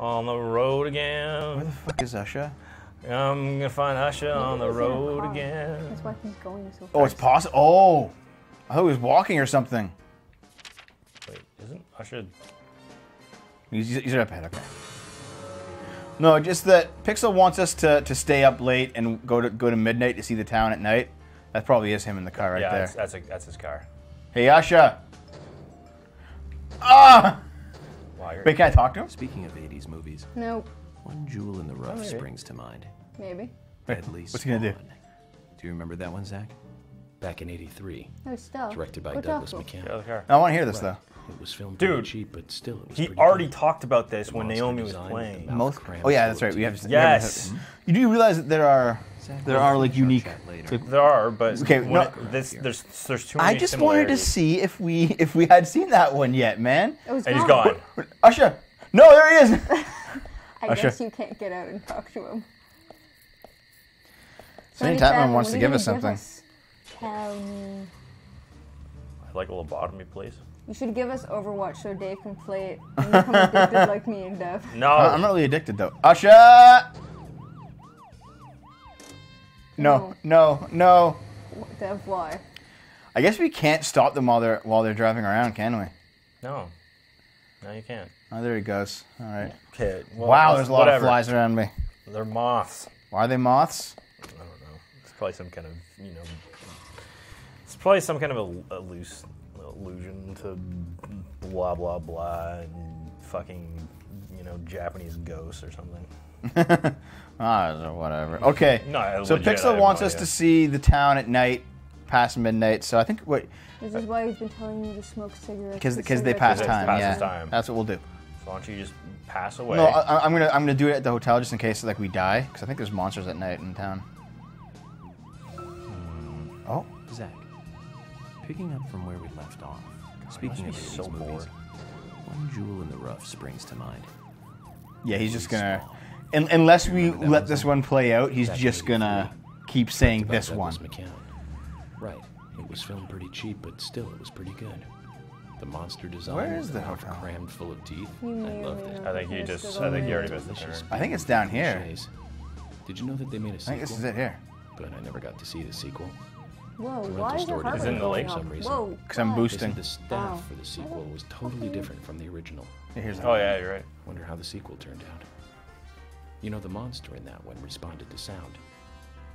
on the road again. Where the fuck is Usher? I'm gonna find Usher on the Maybe he's in a road again. That's why he's going so fast. Oh, it's possible. Oh, I thought he was walking or something. Wait, isn't Usher? He's, he's right up ahead. Okay. No, just that Pixel wants us to, to stay up late and go to go to midnight to see the town at night. That probably is him in the car right yeah, there. that's that's, a, that's his car. Hey, Asha. Ah! Wow, Wait, can I talk to him? Speaking of 80s movies, Nope. one jewel in the rough maybe. springs to mind. Maybe. Deadly what's he gonna do? Spawn. Do you remember that one, Zach? Back in 83, No stuff. directed by Go Douglas talk to him. Get out of the car. I want to hear this though. It was filmed Dude, pretty cheap, but still, it was He pretty already good. talked about this The when monster Naomi was design with playing. mouth Most. crammed Oh yeah, that's right. We have. teeth. we have- Yes. You do realize that there are Zach, there are like unique. that later. There are, but Okay, no- it- this, there's there's too many. I just wanted to see if we if we had seen that one yet, man. It was And he's gone. gone. Usher. No, there he is. I Usher. guess you can't get out and talk to him. So anytime 97, one wants to give us something. us? I'd like a lobotomy, please. You should give us Overwatch so Dave can play it and become addicted like me and Dev. No. Uh, I'm not really addicted though. Usher. No, no, no. Dev, why? I guess we can't stop them while they're while they're driving around, can we? No. No, you can't. Oh, there he goes. All right. Okay. Well, wow, uh, there's a lot whatever. of flies around me. They're moths. Why are they moths? I don't know. It's probably some kind of you know. It's probably some kind of a, a loose allusion to blah blah blah and fucking you know Japanese ghosts or something. Ah, whatever. Okay. No, so legit, Pixel have no wants us idea. to see the town at night, past midnight. So I think what This is why he's been telling you to smoke cigarettes. because 'cause because they pass time. Yeah, time. that's what we'll do. So why don't you just pass away? No, I, I'm gonna I'm gonna do it at the hotel just in case like we die because I think there's monsters at night in town. Oh, Zach, picking up from where we left off. Speaking of be 80s so movies, bored. one jewel in the rough springs to mind. yeah, he's just gonna. Spawn. Un, unless we let this one play out, he's Back just gonna keep saying this one. Douglas McKeown. Right. It was filmed pretty cheap, but still, it was pretty good. The monster design. Where with is the mouth hotel? Crammed full of teeth. You I may loved it. I think have you just- I think you already. already missed the Delicious. I think it's down here. cliches. Did you know that they made a sequel? I think this is it here. But I never got to see the sequel. Whoa, The why is store your It's in the going lake up? for some reason. Whoa, 'Cause I'm boosting. The staff Oh. for the sequel was totally different from the original. Yeah, here's Oh yeah, you're right. Wonder how the sequel turned out. You know, the monster in that one responded to sound.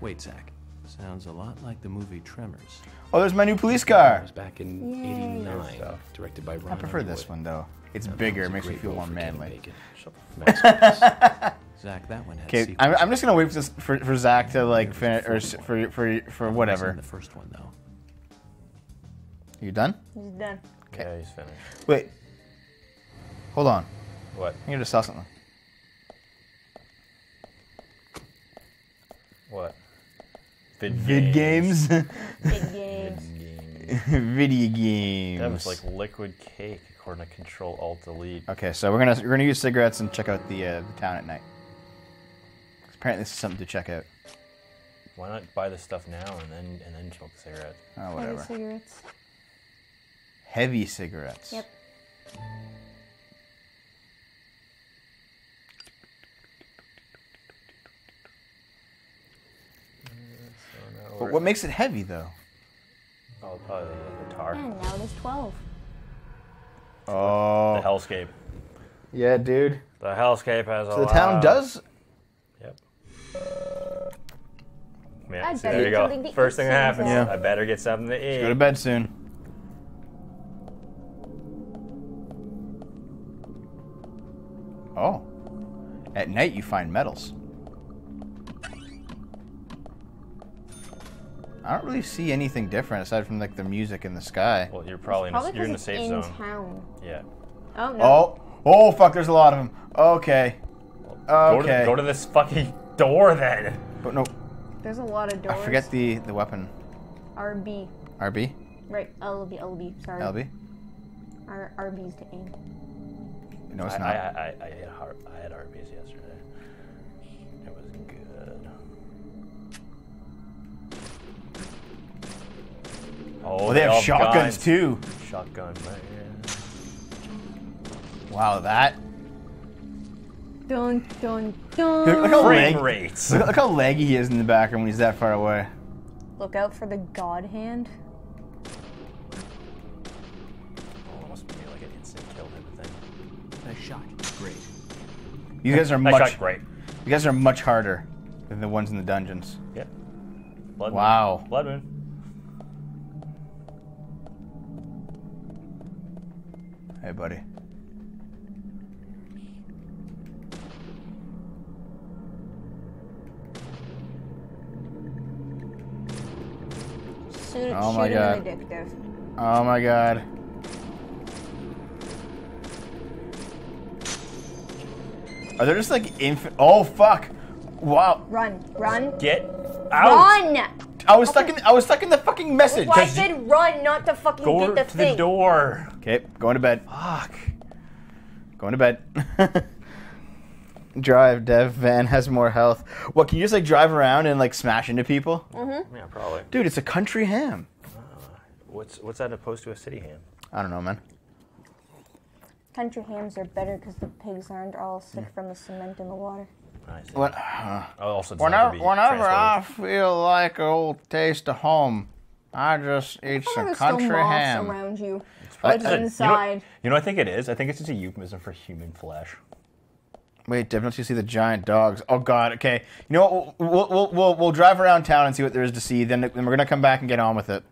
Wait, Zach. Sounds a lot like the movie Tremors. Oh, there's my new police car. It car. was back in '89, directed by Ron I prefer this one though. It's Now, that bigger. It makes me feel more for manly. Shut the Masterpiece. Zach, that one had Okay. I'm, I'm just gonna wait for this for, for Zach to like finish or for for for whatever. The first one though. You done? He's done. Yeah, he's finished. Wait. Hold on. What? I'm here to sell something. What? Vid, Vid games. Big Vid games. games. Video games. That was like liquid cake, according to Control Alt Delete. Okay, so we're gonna we're gonna use cigarettes and check out the uh, the town at night. 'Cause Apparently, this is something to check out. Why not buy this stuff now and then and then smoke the cigarette? Oh, Heavy whatever. cigarettes. Heavy cigarettes. Yep. But what makes it heavy though? Oh, probably the guitar. And now there's 12. Oh. The hellscape. Yeah, dude. The hellscape has a So the town lot- does. Yep. I Yeah, see, there you it's something go. to First thing that happens. Yeah. I better get something to eat. Go to bed soon. Oh. At night you find metals. I don't really see anything different aside from like the music in the sky. Well, you're probably, Probably in, a, you're in the 'cause safe in zone. town. Yeah. Oh, no. Oh, oh fuck! There's a lot of them. Okay, Go to, okay. go to this fucking door then. But no, There's a lot of doors. I forget the the weapon. RB. RB, Right, LB, LB, sorry. LB. R- RB's to aim. No, it's I, not. I, I, I, ate Har- I had RBs yesterday. Oh, oh, they have all shotguns guns. too. Shotgun, man. Wow, that. Dun dun Look, look dun. how Frame lag- rates. Look, look how laggy he is in the background when he's that far away. Look out for the god hand. Oh, almost be like an instant kill type of thing. Nice shot. Great. You guys are That much. shot great. You guys are much harder than the ones in the dungeons. Yeah. Blood Moon. Wow. Blood Moon. Hey, buddy. Shoot, Oh my God. him in the dick, Dev. Oh my god. Are there just like infant? Oh fuck! Wow. Run, run, Get out. run! I was stuck in. I was stuck in the fucking message. Why I said run, not to fucking Go get the to thing. the door. Okay, going to bed. Fuck. Going to bed. drive, Dev. Van has more health. What? Can you just like drive around and like smash into people? Mm-hmm. Yeah, probably. Dude, it's a country ham. What's what's that opposed to a city ham? I don't know, man. Country hams are better because the pigs aren't all sick from the cement in the water. I see. What? Oh, also, uh, Whenever, not to be whenever I feel like an old taste of home, I just eat some country moths ham. around you. I- What's I- you know- inside? You know, what I think it is. I think it's just a euphemism for human flesh. Wait, Dev, don't you see the giant dogs? Oh God. Okay. You know what? We'll we'll, we'll, we'll, we'll drive around town and see what there is to see. Then, then we're gonna come back and get on with it.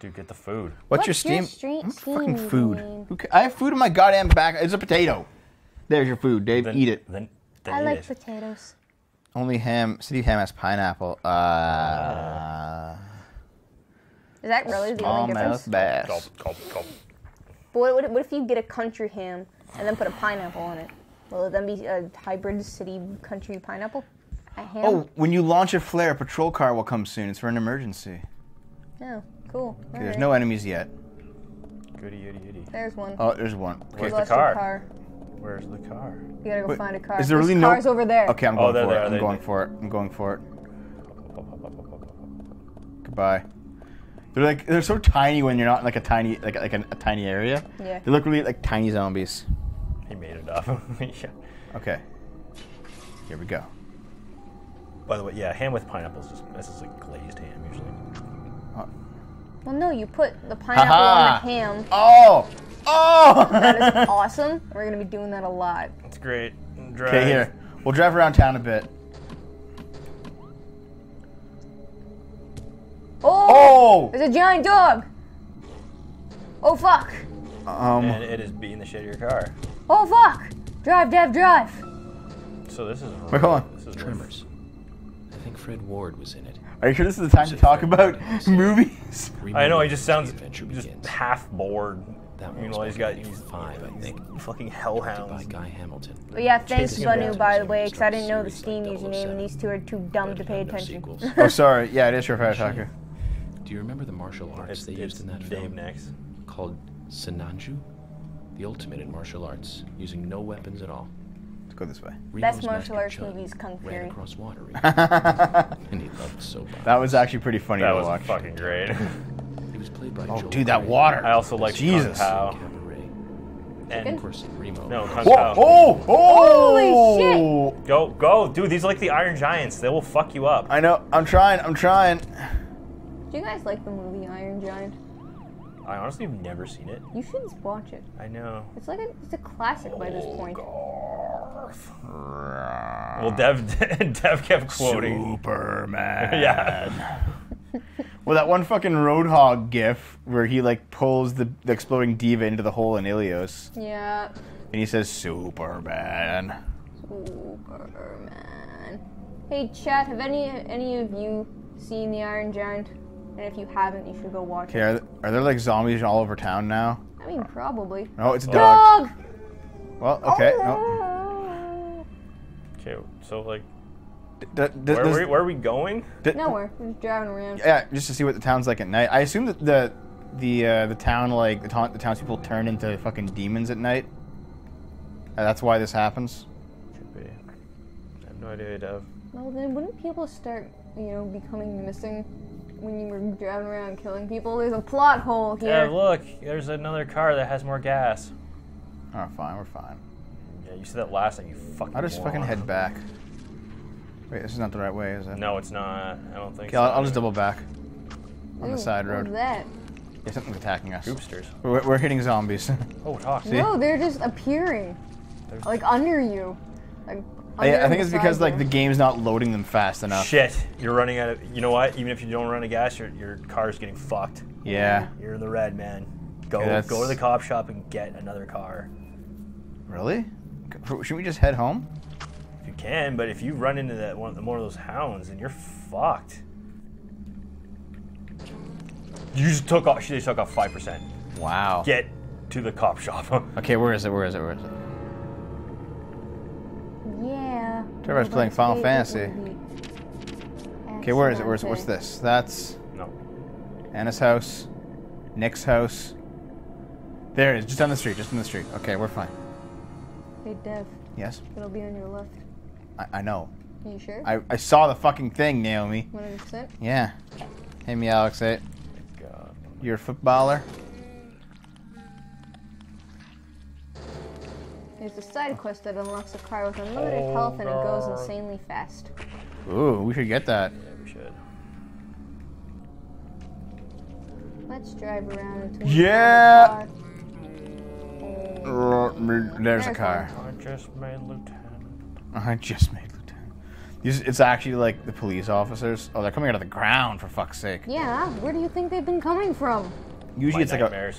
Dude, get the food. What's, your What's your steam? street I'm fucking food. name? Who ca- I have food in my goddamn back. It's a potato. There's your food, Dave. Then, Eat it. Then, then I eat like it. potatoes. Only ham. City ham has pineapple. Uh, Is that really the only difference? smallmouth bass. Gulp, gulp, gulp. But what, what, what if you get a country ham and then put a pineapple on it? Will it then be a hybrid city country pineapple? A ham? Oh, when you launch a flare, a patrol car will come soon. It's for an emergency. No, cool. Okay, there's Alright. no enemies yet. Goody, goody, goody. There's one. Oh, there's one. Where's Okay. the car? car. Where's the car? You gotta go Wait, find a car. is there There's really no- cars over there. Okay, I'm Oh, going there for they it. I'm They- going they- for it. I'm going for it. Goodbye. They're like they're so tiny when you're not in like a tiny like like a, a tiny area. Yeah. They look really like tiny zombies. He made it up. yeah. Okay. Here we go. By the way, yeah, ham with pineapples. Just, this is like glazed ham usually. Uh. Well, no, you put the pineapple Haha. on the ham. Oh! Oh! That is awesome. We're gonna be doing that a lot. That's great. Okay, here. We'll drive around town a bit. Oh! Oh! There's a giant dog! Oh fuck! Um. And it is beating the shit out of your car. Oh fuck! Drive, Dev, drive! So this is. Wait, hold on. This is Tremors. I think Fred Ward was in it. Are you sure this is the time to talk about movies? I know he just sounds just begins. half bored. That You one know, he's got he's five, I think. fucking Directed by. Guy Hamilton. But yeah, thanks Chasing Banu, by the way, because I didn't know the Steam like username, and these two are too dumb to pay had no attention. Oh, sorry. Yeah, it is Surefire Talker. Do you remember the martial arts It's, they it's used in that Dave film? next. Called Sinanju? The ultimate in martial arts, using no weapons at all. Let's go this way. Best Remo's martial arts movies, movie is Kung ran Fury. across water, and he loved soap That was actually pretty funny That to was watch. fucking great. He was played by Oh, Joel dude, that Grey. water. I also like Jesus. Kung Pao. Cabaret. And Of course, Remo. no, Kung Whoa! Pao. Oh! Oh! Holy shit! Go, go, dude! These are like the Iron Giants. They will fuck you up. I know. I'm trying. I'm trying. Do you guys like the movie Iron Giant? I honestly have never seen it. You should watch it. I know. It's like a, it's a classic by this oh, point. Well, Dev, Dev kept quoting. Superman. Yeah. Well, that one fucking Roadhog gif where he like pulls the, the exploding D.Va into the hole in Ilios, Yeah. and he says Superman. Superman. Hey chat, have any any of you seen the Iron Giant? And if you haven't, you should go watch Okay, it. are, th- are there like zombies all over town now? I mean, probably. No, it's a dog. Dog! Well, okay. No. Oh. Okay, so like, D- d- d- where, does- where, where are we going? d- Nowhere. We're just driving around. Yeah, just to see what the town's like at night. I assume that the the uh, the town like the, ta- the townspeople turn into fucking demons at night. Uh, that's why this happens. Should be. I have no idea, Dev. Well, then wouldn't people start, you know, becoming missing when you were driving around killing people? There's a plot hole here. Yeah, look, there's another car that has more gas. Oh, fine, we're fine. Yeah, you said that last time. You fucking. I'll just fucking head back. Wait, this is not the right way, is it? No, it's not. I don't think. Okay, I'll. I'll just double back on Ooh, the side road. was that? Yeah, something's attacking us. Goopsters. We're, we're hitting zombies. Oh, talk. See? No, they're just appearing, There's- like under you, like. I, under I and think it's beside because like the game's not loading them fast enough. Shit, you're running out of. You know what? Even if you don't run out of gas, your your car's getting fucked. Yeah. You're in the red, man. Go Okay, go to the cop shop and get another car Really? Shouldn't we just head home? If you can. But if you run into that one, one of those hounds, then you're fucked. You just took off. She just took off five percent. Wow. Get to the cop shop. Okay, where is it? Where is it? Where is it? Yeah. Trevor's playing Final Fantasy. Okay, where is it? Where's what's this? That's no. Anna's house, Nick's house. There it is, just down the street, just down the street. Okay, we're fine. Hey, Dev, Yes, it'll be on your left. I, I know. Are you sure? I, I saw the fucking thing, Naomi. 100%? Yeah. Hey, me, Alex. Hey, God. you're a footballer. There's a side quest that unlocks a car with unlimited health and it goes insanely fast. Ooh, we should get that. Yeah, we should. Let's drive around into Yeah. car. Uh, There's a car. I just made lieutenant. I just made lieutenant. These, it's actually like the police officers. Oh, they're coming out of the ground for fuck's sake. Yeah, where do you think they've been coming from? Usually My it's like a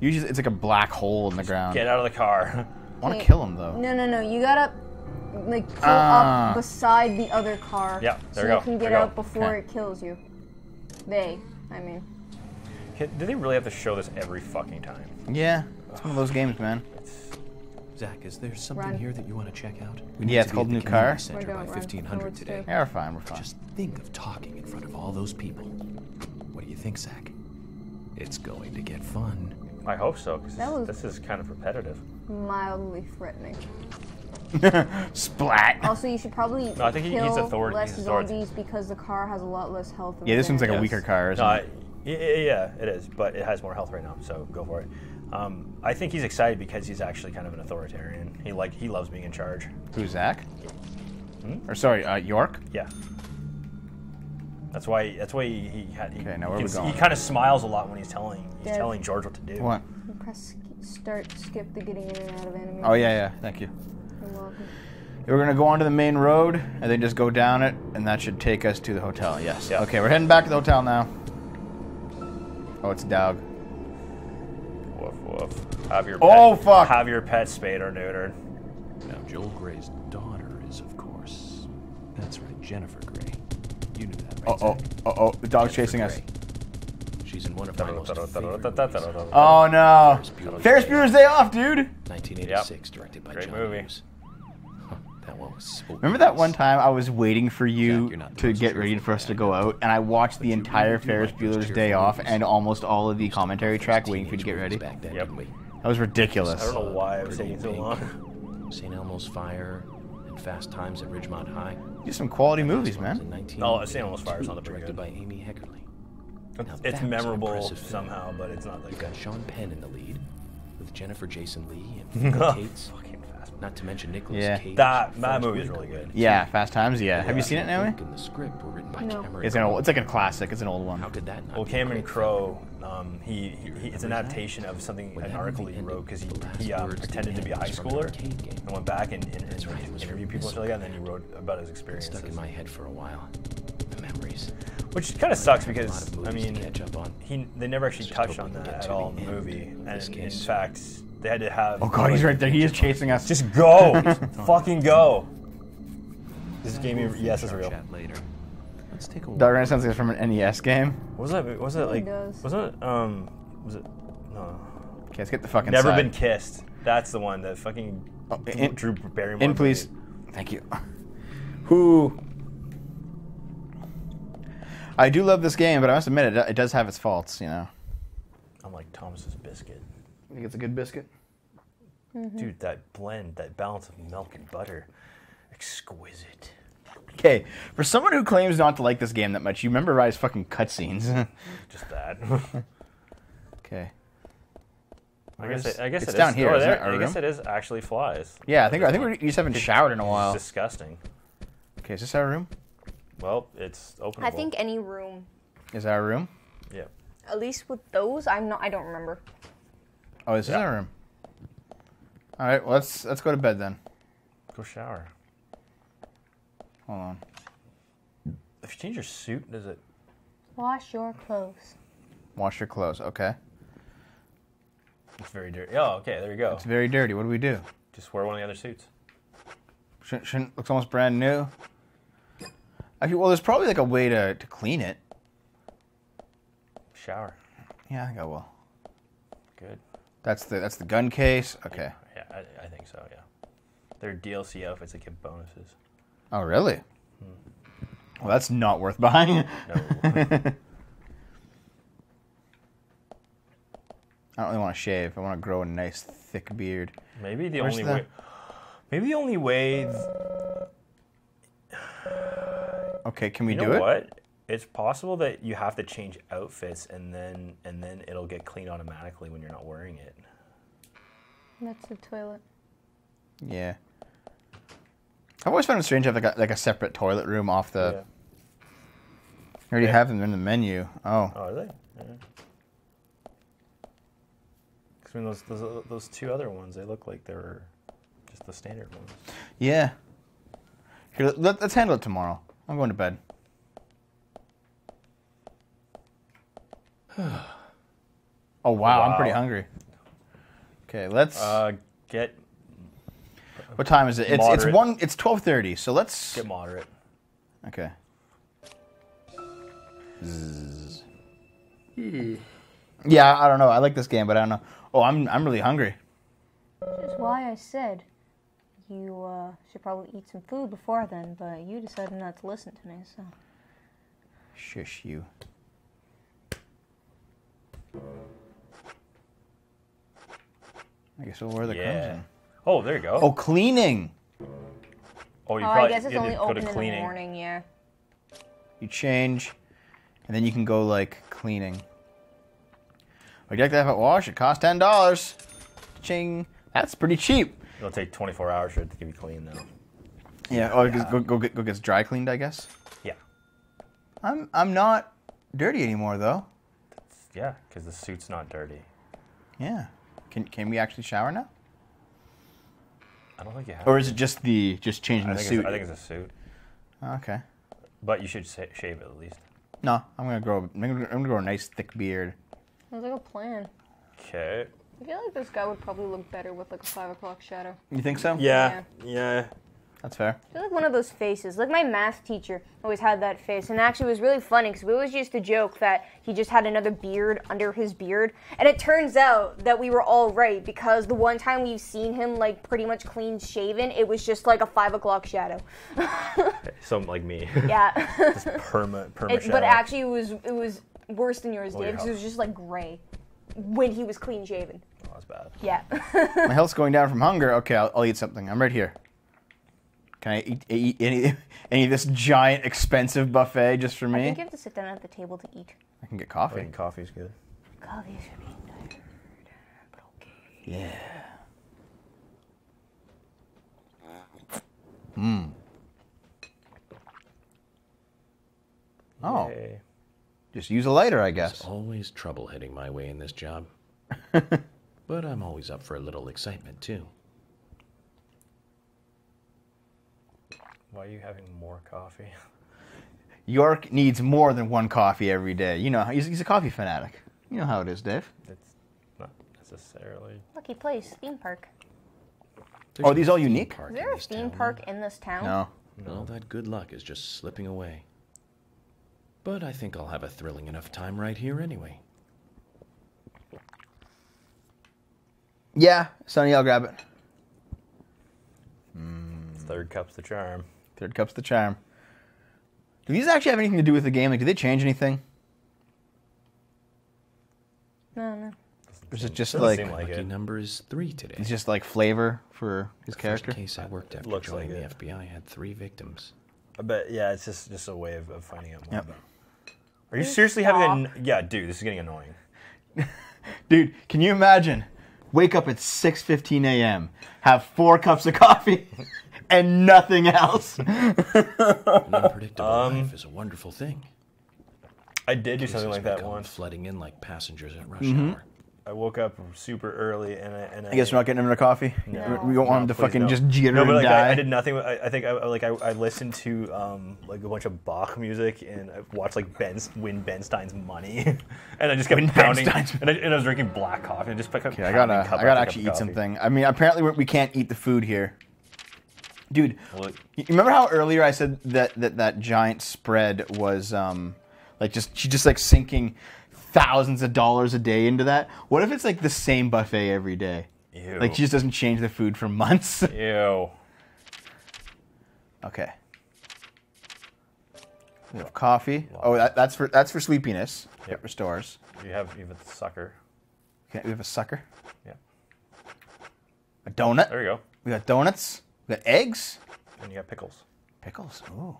usually it's like a black hole in the ground. Get out of the car. I want to kill him though. No, no, no. You gotta like pull Ah. up beside the other car. Yeah, so there you go. you go, can get you out go. before Okay. it kills you. They, I mean. Can- Do they really have to show this every fucking time? Yeah, it's one of those games, man. It's, Zach, is there something Run. here that you want to check out? We Yeah, need it's to be called New Car. We're Center going by 1500 Let's today. do. Yeah, we're fine. We're fine. Just think of talking in front of all those people. What do you think, Zach? It's going to get fun. I hope so, because That was- this is kind of repetitive. Mildly threatening. Splat. Also, you should probably No, I think he- kill authority- less he's authority. zombies because the car has a lot less health. Yeah, this one's like a weaker car, isn't No, it? y- y- yeah, it is, but it has more health right now, so go for it. Um, I think he's excited because he's actually kind of an authoritarian. He like he loves being in charge. Who's Zach? Hmm? Or sorry, uh, York. Yeah. That's why. That's why he he, had, he, Okay, now he where we can- going? he kind of smiles a lot when he's telling he's Dev. telling George what to do. What? You press start, skip the getting in and out of enemies. Oh yeah, yeah. Thank you. You're welcome. We're gonna go onto the main road and then just go down it, and that should take us to the hotel. Yes. Yeah. Okay, we're heading back to the hotel now. Oh, it's Doug. Woof woof. Have your Oh, pet, fuck. Have your pet spayed or neutered. Now, Joel Grey's daughter is, of course. That's right, Jennifer Grey. You knew that, Oh right? oh Zach? oh oh! The dog's Jennifer chasing us. She's in one of my most favorite movies. Oh no! Ferris Bueller's Day Off, dude. 1986, directed by Great John movie. Hughes. Huh, that one was so Remember that one time I was waiting for you Zach, you're not the to get ready for us to go out, and I watched the entire really Ferris like Bueller's Day Off and almost all of the commentary track, waiting for you to get ready. movies Back then, Yep. didn't we? That was ridiculous. I don't know why it was Pretty taking so big. long. St. Elmo's Fire and Fast Times at Ridgemont High. Just some quality movies, This one was man. Oh, St. Elmo's Fire is not that Directed by Amy Heckerling. Now, It's that was an memorable somehow, but it's not like You've got Sean Penn in the lead, with Jennifer Jason Lee and Phoebe Cates. Fucking fast. Not to mention Nicholas Yeah. Cage. That- that movie is really good. Yeah, Fast Times. Yeah. Have you seen it, The Naomi? book and the script were written by No. Cameron It's an old. It's like a classic. It's an old one. How could that not Well, Cameron Crowe, um, he, he, he it's an that? adaptation of something, When an article he wrote because he, the he uh, words at the pretended to be a high was from an schooler and went back and, and, That's right, interviewed people and stuff like that, and then he wrote about his It's experiences. stuck in my head for a while. The memories. Which kind of sucks I have a lot because I mean, catch up on. he they never actually touched on that at all in the movie, and in fact, they had to have. Oh god, he's right there. He is chasing us. Just go, fucking go. This game, We'll yes, is real. Chat later. Let's take a Dog walk. Renaissance is from an NES game. What was that? Was it Really like? does. Wasn't it? Um, was it? No. Okay, let's get the fucking. Never side. been kissed. That's the one. The fucking Oh, Drew- in- Drew Barrymore. In, please. Thank you. Who? I do love this game, but I must admit it, it does have its faults. You know. I'm like Thomas's biscuit. You think it's a good biscuit? Mm-hmm. Dude, that blend, that balance of milk and butter, exquisite. Okay, for someone who claims not to like this game that much, you memorize fucking cutscenes. Just that. okay. I guess it, I guess it's it is- down here, oh, there- I guess it is actually flies. Yeah, I think I think we just haven't showered in a while. It's disgusting. Okay, is this our room? Well, it's open. I think any room, Is our room? Yeah. at least with those, I'm not. I don't remember. Oh, this is Yeah. our room. All right, well, let's let's go to bed then. Go shower. Hold on. If you change your suit, does it? Wash your clothes. Wash your clothes. Okay. It's very dirty. Oh, okay. There you go. It's very dirty. What do we do? Just wear one of the other suits. Shouldn't, shouldn't looks almost brand new. Actually, well, there's probably like a way to, to clean it. Shower. Yeah, I think I will. Good. That's the that's the gun case. Okay. Yeah, I, I think so. Yeah. They're DLC outfits that give bonuses. Oh, really? Hmm. Well, that's not worth buying. No. I don't really want to shave. I want to grow a nice thick beard. maybe the Where's only way. Maybe the only way. Okay, can we you do know it? what? It's possible that you have to change outfits and then and then it'll get cleaned automatically when you're not wearing it. That's the toilet. Yeah. I've always found it strange to have like a, like a separate toilet room off the. Yeah. You already Yeah. have them in the menu. Oh. Oh, are they? Yeah. 'Cause, I mean, those, those those two other ones, they look like they were just the standard ones. Yeah. Here, let, us handle it tomorrow. I'm going to bed. oh wow, I'm pretty hungry. Okay, let's. Uh, get what time is it? It's it's one. It's twelve thirty. So let's. get moderate. Okay. Zzz. Yeah, I don't know. I like this game, but I don't know. Oh, I'm I'm really hungry. Which is why I said you uh, should probably eat some food before then, but you decided not to listen to me, so. Shush you. I guess we'll wear the Yeah. crimson. Oh, there you go. Oh, cleaning. Oh, you Oh, probably I guess it's you only did go to open in the cleaning. morning, yeah. You change, and then you can go like cleaning. Would you like to have it washed? It costs ten dollars. Ching. That's pretty cheap. It'll take 24 hours for it to be clean, though. Yeah. Oh, go go get go get dry cleaned, I guess. Yeah. I'm I'm not dirty anymore though. Yeah, because the suit's not dirty. Yeah. Can can we actually shower now? I don't think you have. Or is it just the just changing I the think, suit? it's, I think it's a suit, oh, okay. but you should sa- shave it at least. No, I'm gonna grow. I'm gonna, I'm gonna grow a nice thick beard. Sounds like a plan. Okay. I feel like this guy would probably look better with like a five o'clock shadow. You think so? Yeah. Yeah. That's fair. I feel like one of those faces. Like my math teacher always had that face, and actually it was really funny because we always used to joke that he just had another beard under his beard, and it turns out that we were all right because the one time we've seen him like pretty much clean shaven, it was just like a five o'clock shadow. Eh, something like me. yeah, perma, perma It- shadow. but actually it was it was worse than yours, Dave. Because it was just like gray when he was clean shaven. Oh, that's bad. Yeah. My health's going down from hunger. Okay, I'll, I'll eat something. I'm right here. Can I eat, eat any any of this giant expensive buffet just for me? I think you have to sit down at the table to eat. I can get I coffee. Oh, think coffee's good. Coffee should be tired, but okay. Yeah. Mmm. Oh, Yay. just use a lighter, I There's guess. always trouble heading my way in this job. but I'm always up for a little excitement, too. Why are you having more coffee? York needs more than one coffee every day. You know, he's, he's a coffee fanatic. You know how it is, Dave. It's not necessarily. Lucky place, theme park. There's Are these all unique? park Is there a theme town, park in this town? No. though. All that good luck is just slipping away. But I think I'll have a thrilling enough time right here anyway. Yeah, Sonny, I'll grab it. Third cup's the charm. Third cup's the charm. Do these actually have anything to do with the game? Like, do they change anything? No, no. Or is it just Doesn't like seem like Lucky it. number is three today. it's just like flavor for his the character? First case I worked after Looks joining like the it. FBI had three victims. I bet. Yeah, it's just just a way of, of finding out more. Yep. about. Are you seriously having a? n- Yeah, dude, this is getting annoying. Dude, can you imagine wake up at 6:15 a.m., have four cups of coffee, and nothing else. An unpredictable Um, life is a wonderful thing. I did do something like that come once. flooding in like passengers at rush Mm-hmm. hour. I woke up super early and I and I guess we're not getting him a coffee. No. We don't want him to fucking no. just jitter No, but and like die. I, I did nothing. I, I think I like I, I listened to um like a bunch of Bach music and I watched like Ben Win Ben Stein's Money, and I just kept Win Ben pounding. Stein's- And I, and I was drinking black coffee and just kept Okay, I pounding gotta, I gotta actually eat coffee. something. I mean, apparently we we can't eat the food here, dude. You remember how earlier I said that that, that giant spread was um like just she just like sinking thousands of dollars a day into that? What if it's like the same buffet every day? Ew. Like she just doesn't change the food for months. Ew. okay. We have coffee. Oh, that, that's for that's for sleepiness. It Yep. restores. You have have a sucker. Okay, we have a sucker. Yeah. A donut. There you go. We got donuts. We got eggs. And you got pickles. Pickles. Ooh.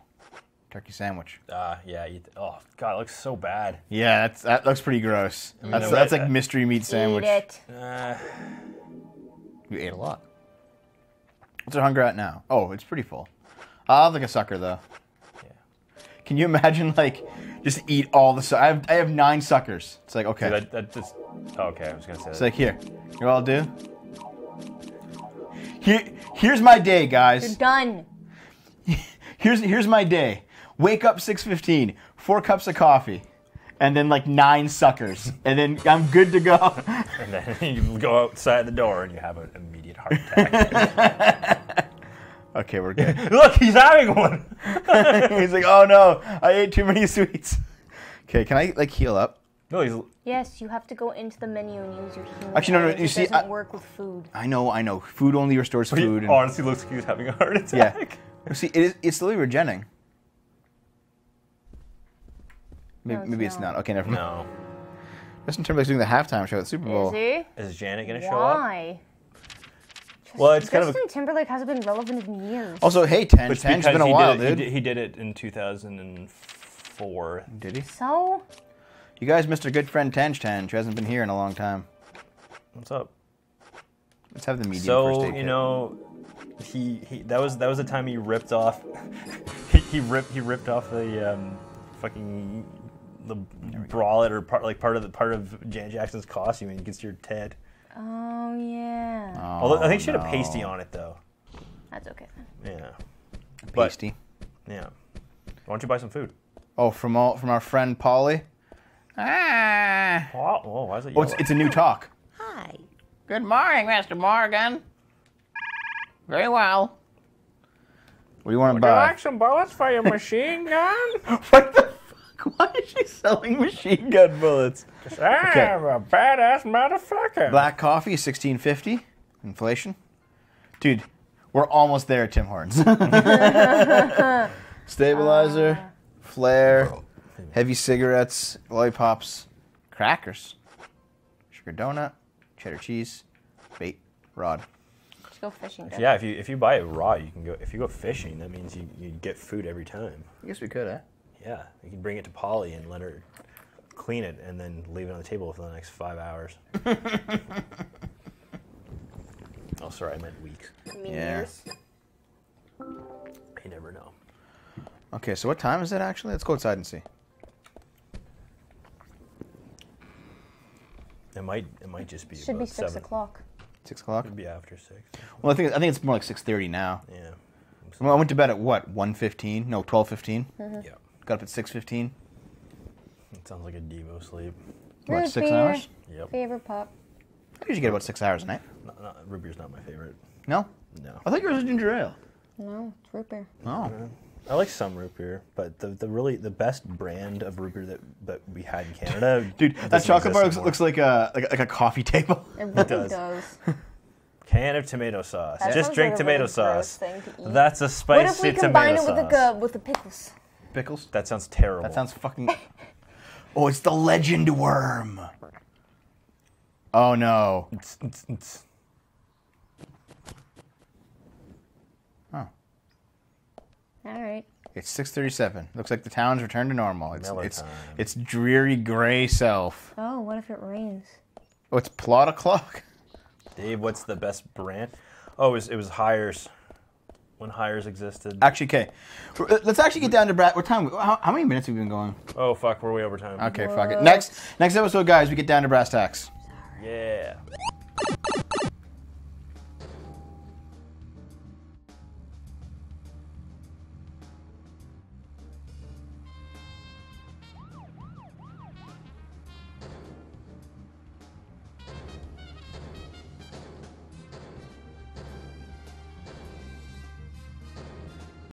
Turkey sandwich. Ah, yeah. Eat oh god, it looks so bad. Yeah, that's, that looks pretty gross. That's, know that's what? like mystery meat sandwich. Eat it. Uh, You ate a lot. What's our hunger at now? Oh, it's pretty full. I'll have like a sucker though. yeah. Can you imagine like just eat all the? Su- I have I have nine suckers. It's like okay. See, that, that just. Oh, okay, I was gonna say. It's that. like here. You know what I'll do? Here, here's my day, You're guys. done. Here's here's my day. Wake up 6:15, four cups of coffee, and then like nine suckers, and then I'm good to go. and then you go outside the door and you have an immediate heart attack. okay, we're good. Look, he's having one. He's like, oh no, I ate too many sweets. Okay, can I like heal up? No, he's. Yes, you have to go into the menu and use your healing. Actually, no, no, items. you it see, doesn't I- work with food. I know, I know. Food only restores He food. And, honestly looks like he's having a heart attack. yeah. See, it is. It's slowly regenning. Maybe, No, it's maybe it's not. not. Okay, never mind. No. Justin Timberlake's doing the halftime show at the Super Bowl. Is he? Is Janet gonna show up? Why? Well, it's kind of. Justin A, Timberlake hasn't been relevant in years. Also, hey, Ten. it's Ten's because been a while, did it, dude. He did, he did it in 2004. Did he? so You guys missed our good friend Tench Tench, who hasn't been here in a long time. What's up? Let's have the medium first So aid you kit. know, he, he that was that was the time he ripped off. he, he ripped he ripped off the um, fucking the bralette or part like part of the part of Jan Jackson's costume against your Ted. Oh yeah. Although I think she Oh, had a pasty on it though. That's okay then. Yeah, but- pasty. yeah. Why don't you buy some food? Oh, from all from our friend Polly. Ah. Oh, oh why is it Oh, it's, it's a new talk. Hi. Good morning, Mr. Morgan. Very well. What do you want to buy? some bullets for your machine gun? what the fuck? Why is she selling machine gun bullets? I'm a badass motherfucker. Black coffee, sixteen fifty. Inflation, dude. We're almost there, at Tim Hortons. Stabilizer, flare, heavy cigarettes, lollipops, crackers, sugar donut, cheddar cheese, bait, rod. Let's go fishing. then. Yeah, if you if you buy it raw, you can go. If you go fishing, that means you, you get food every time. I guess we could, eh? Yeah, you can bring it to Polly and let her clean it, and then leave it on the table for the next five hours. oh, sorry, I meant weeks. I mean, Yeah. years. You never know. Okay, so what time is it actually? Let's go outside and see. It might it might just be Should about be six seven. o'clock. Six o'clock. Could be after six. Well, I think I think it's more like six thirty now. Yeah. Well, I went to bed at what? One fifteen? No, twelve fifteen. Mm-hmm. Yeah. Got up at six fifteen. It sounds like a Devo sleep. What? Root Six beer. hours? Yep. Favorite pop. I usually get about six hours a night. Not, not, root beer's not my favorite. No, No. I thought yours was a ginger ale. No, it's root beer. Oh, I like some root beer, but the, the really the best brand of root beer that, that we had in Canada, dude, that chocolate bar looks, looks like a like, a- like a coffee table. It really does. does. can of tomato sauce. That Just drink like a tomato really gross sauce. thing to eat. That's a What if we combine it sauce. with the uh, with the pickles? Pickles. That sounds terrible. That sounds fucking. Oh, it's the legend worm. Oh no. It's- it's- it's- All right. It's six thirty-seven. Looks like the town's returned to normal. It's Miller it's time. it's dreary gray self. Oh, what if it rains? Oh, it's plot o'clock. Dave, what's the best brand? Oh, it was, it was Hires. When Hires existed. Actually, okay. Let's actually get down to Brad. What time? How, how many minutes have we been going? Oh fuck, we're way over time. Okay, fuck it. Next, next episode, guys, we get down to brass tacks. Yeah.